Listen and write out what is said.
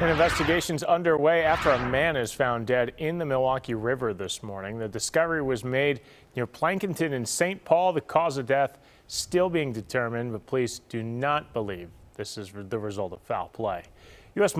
An investigation's underway after a man is found dead in the Milwaukee River this morning. The discovery was made near Plankinton in St. Paul. The cause of death still being determined, but police do not believe this is the result of foul play. U.S.